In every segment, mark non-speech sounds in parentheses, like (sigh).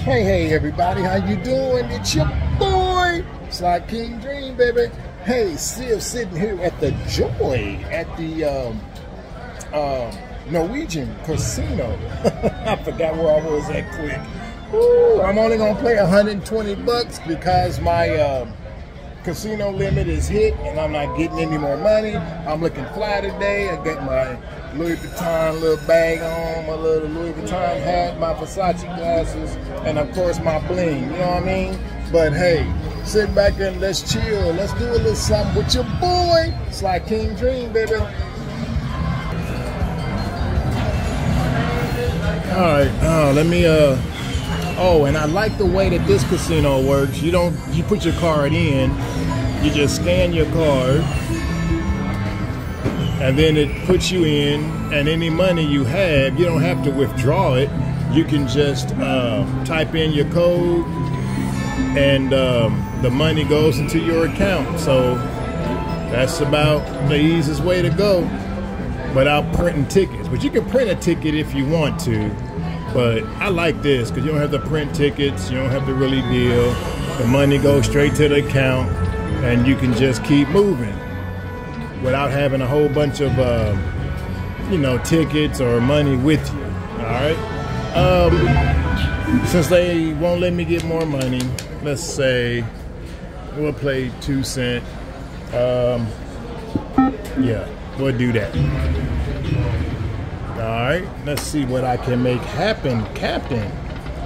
Hey, hey, everybody, how you doing? It's your boy, Slot King Dream, baby. Hey, still sitting here at the Joy at the um, uh, Norwegian Casino. (laughs) I forgot where I was that quick. Ooh, I'm only gonna play 120 bucks because my uh, casino limit is hit and I'm not getting any more money. I'm looking fly today. I got my Louis Vuitton little bag on, my little Louis Vuitton hat, my Versace glasses, and of course my bling. You know what I mean? But hey, sit back and let's chill. Let's do a little something with your boy. It's like King Dream, baby. All right, uh, let me uh Oh, and I like the way that this casino works. You don't, you put your card in, you just scan your card, and then it puts you in, and any money you have, you don't have to withdraw it. You can just uh, type in your code, and um, the money goes into your account. So that's about the easiest way to go without printing tickets. But you can print a ticket if you want to. But I like this because you don't have to print tickets, you don't have to really deal. The money goes straight to the account, and you can just keep moving without having a whole bunch of, uh, you know, tickets or money with you. All right. Um, since they won't let me get more money, let's say we'll play two cent. Um, yeah, we'll do that. All right, let's see what I can make happen, Captain.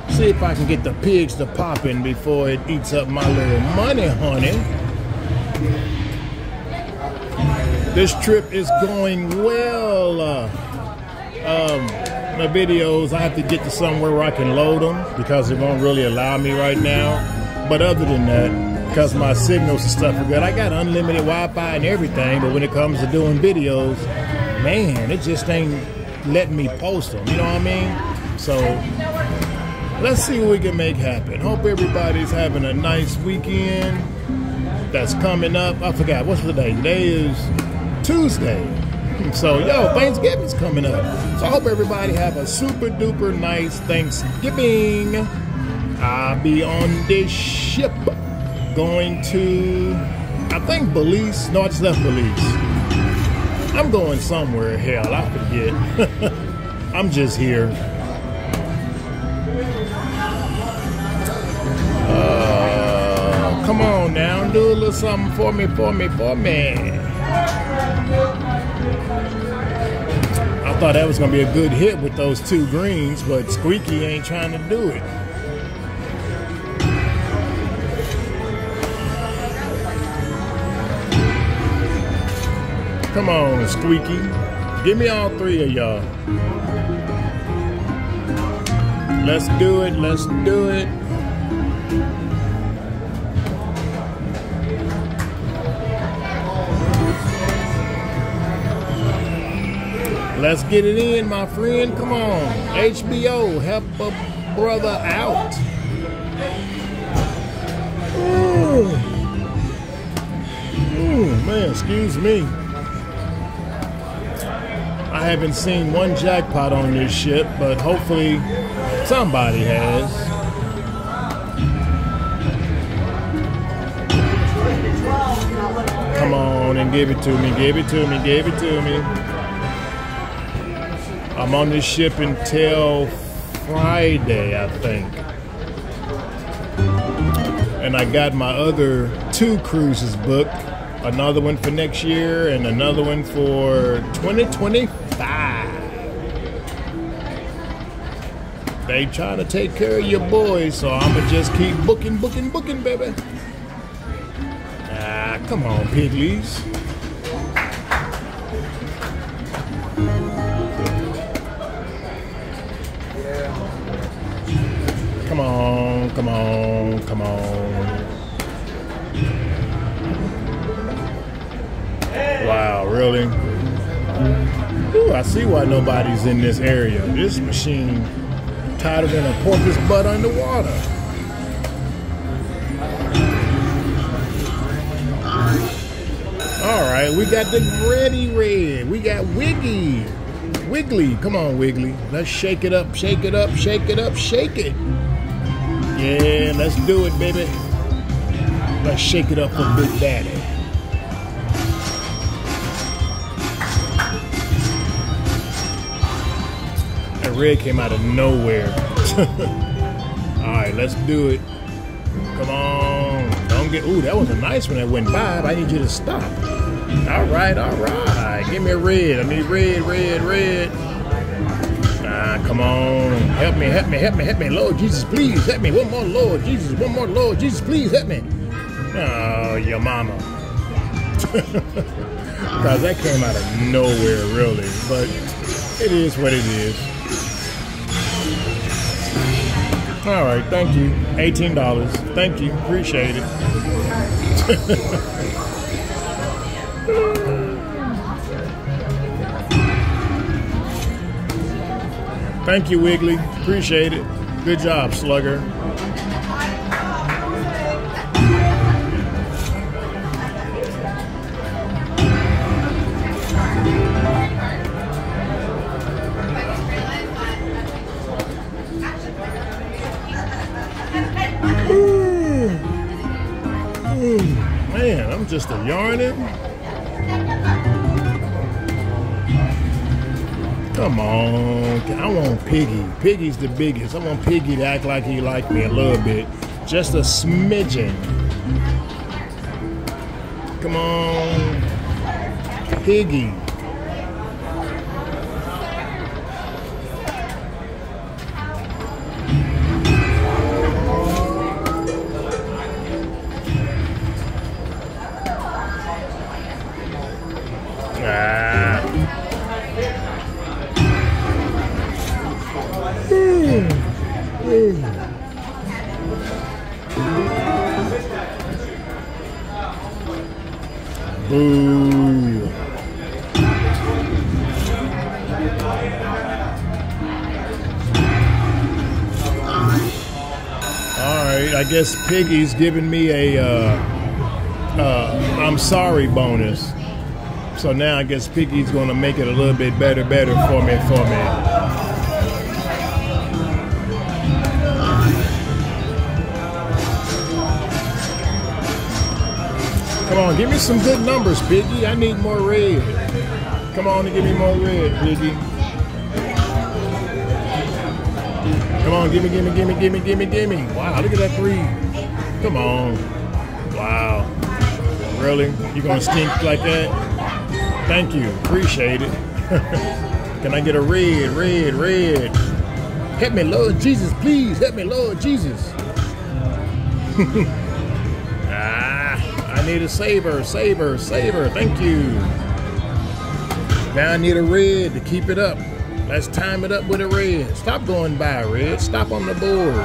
See if I can get the pigs to popping before it eats up my little money, honey. This trip is going well. Uh, um, my videos, I have to get to somewhere where I can load them because it won't really allow me right now. But other than that, because my signals and stuff are good, I got unlimited Wi-Fi and everything. But when it comes to doing videos, man, it just ain't letting me post them. You know what I mean? So let's see what we can make happen. Hope everybody's having a nice weekend that's coming up. I forgot what's the day. Today is Tuesday. (laughs) So yo, Thanksgiving's coming up. So I hope everybody have a super duper nice Thanksgiving. I'll be on this ship going to I think Belize. No, I just left Belize. I'm going somewhere. Hell, I forget. (laughs) I'm just here. Uh, come on now, do a little something for me, for me, for me. I thought that was gonna be a good hit with those two greens, but Squeaky ain't trying to do it. Come on, Squeaky. Give me all three of y'all. Let's do it. Let's do it. Let's get it in, my friend. Come on. HBO, help a brother out. Ooh. Ooh, man, excuse me. I haven't seen one jackpot on this ship, but hopefully somebody has. Come on and give it to me, give it to me, give it to me. I'm on this ship until Friday, I think. And I got my other two cruises booked another one for next year, and another one for 2025. They trying to take care of your boys, so I'ma just keep booking, booking, booking, baby. Ah, come on, piglies. Come on, come on, come on. Really? Ooh, I see why nobody's in this area. This machine tighter than a porpoise butt underwater. All right, we got the ready red. We got Wiggy. Wiggly. Come on, Wiggly. Let's shake it up, shake it up, shake it up, shake it. Yeah, let's do it, baby. Let's shake it up for Big Daddy. Red came out of nowhere. (laughs) All right, let's do it. Come on. Don't get. Ooh, that was a nice one that went by. I need you to stop. All right, all right. Give me a red. I need red, red, red. Ah, come on. Help me, help me, help me, help me. Lord Jesus, please help me. One more, Lord Jesus. One more, Lord Jesus, please help me. Oh, your mama. (laughs) Because that came out of nowhere, really. But it is what it is. All right, thank you. $18. Thank you. Appreciate it. (laughs) Thank you, Wiggly. Appreciate it. Good job, Slugger. Man, I'm just a yarning. Come on. I want Piggy. Piggy's the biggest. I want Piggy to act like he like me a little bit. Just a smidgen. Come on. Piggy. All right, I guess Piggy's giving me a uh, uh, I'm sorry bonus. So now I guess Piggy's gonna make it a little bit better, better for me, for me. Come on, give me some good numbers, Biggie. I need more red. Come on and give me more red, Biggie. Come on, gimme, gimme, gimme, gimme, gimme, gimme. Wow, look at that three. Come on. Wow. Really? You gonna stink like that? Thank you. Appreciate it. (laughs) Can I get a red, red, red? Help me, Lord Jesus, please. Help me, Lord Jesus. (laughs) need a saver, saver, saver. Thank you. Now I need a red to keep it up. Let's time it up with a red. Stop going by, red. Stop on the board.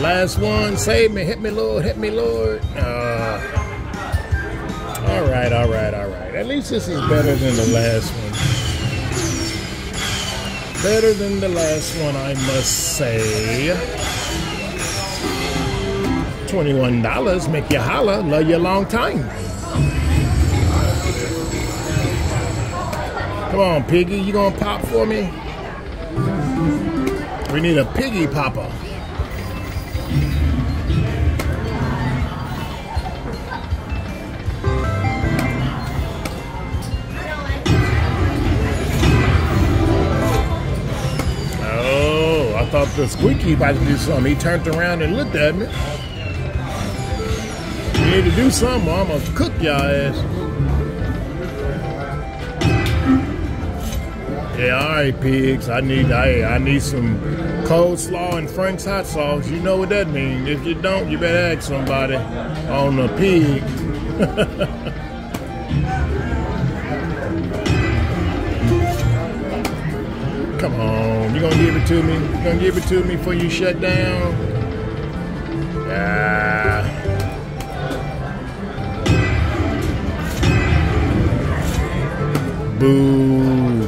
Last one. Save me. Hit me, Lord. Hit me, Lord. Uh, all right, all right, all right. At least this is better than the last one. Better than the last one, I must say. $21 make you holler. Love you a long time. Come on, Piggy. You gonna pop for me? We need a piggy popper. Oh, I thought the squeaky about to do something. He turned around and looked at me. Need to do something or I'm gonna cook y'all ass. Yeah, all right, pigs. I need I, I need some coleslaw and Frank's hot sauce. You know what that means. If you don't, you better ask somebody on the pig. (laughs) Come on, you gonna give it to me? You gonna give it to me before you shut down? Ah. Boo.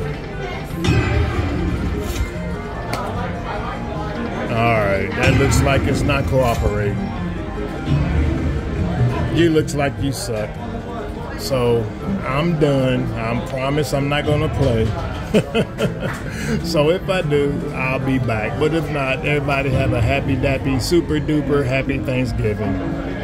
Alright, that looks like it's not cooperating. You looks like you suck. So I'm done. I promise I'm not gonna play. (laughs) so if I do, I'll be back. But if not, everybody have a happy, dappy, super duper happy Thanksgiving.